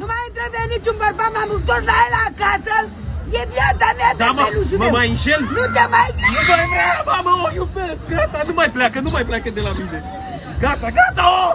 Nu mai îmi trebuie niciun bărbat, m-am întors la el acasă. E viața mea Da, de pelușul mă meu. mai înșel? Nu te mai... Nu mai vrea, mamă, o iubesc, gata, nu mai pleacă, nu mai pleacă de la mine. Gata, gata, oh!